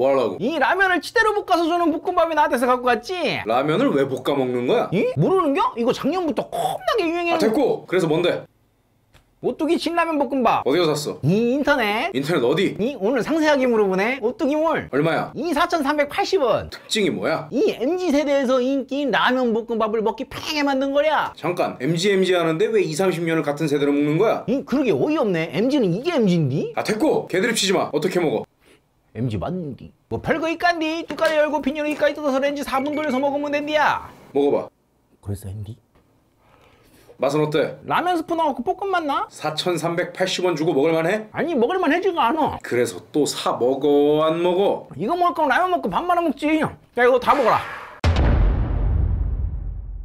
뭐 하려고? 이 라면을 치대로 볶아서 주는 볶음밥이 나한테서 갖고 갔지 라면을 왜 볶아 먹는 거야? 이? 모르는겨? 이거 작년부터 겁나게 유행해 아 됐고 그래서 뭔데? 오뚜기 신라면 볶음밥 어디서 샀어? 이 인터넷 인터넷 어디? 이 오늘 상세하게 물어보네 오뚜기몰 얼마야? 이 4,380원 특징이 뭐야? 이 MZ세대에서 인기인 라면 볶음밥을 먹기 편하게 만든 거랴 잠깐 MG MG 하는데 왜 2, 30년을 같은 세대로 먹는 거야? 이 그러게 어이없네 MZ는 이게 MZ인디? 아 됐고 개드립 치지 마 어떻게 먹어? MZ 맞는디? 뭐 별거 있간디 뚜까리 열고 비닐 이까지 뜯어서 렌즈 4분 돌려서 먹으면 된디야 먹어봐 그랬어 핸디? 맛은 어때? 라면 스프 넣고 볶음 맛 나? 4,380원 주고 먹을만해? 아니 먹을만 해지가 않아 그래서 또 사 먹어 안 먹어? 이거 먹을 거면 라면 먹고 밥 말아 먹지 야 이거 다 먹어라